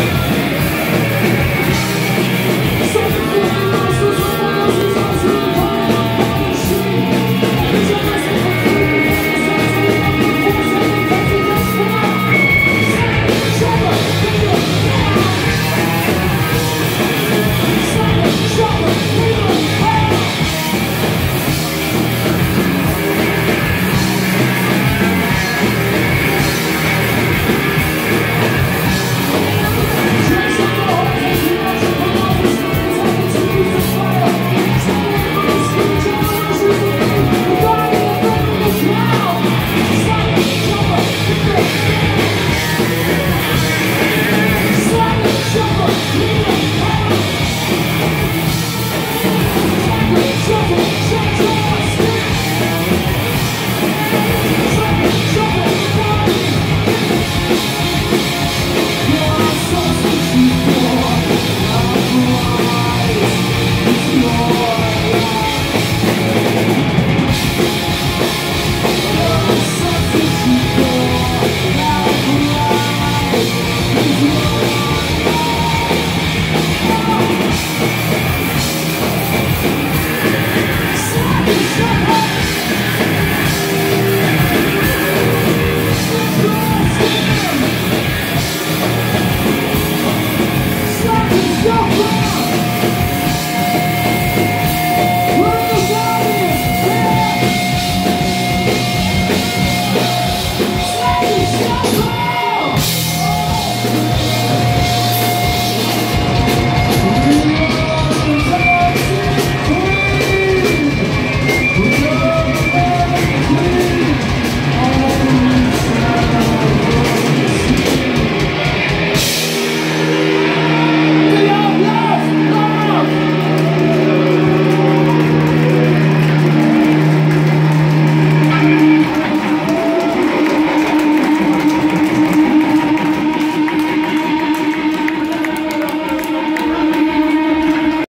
Música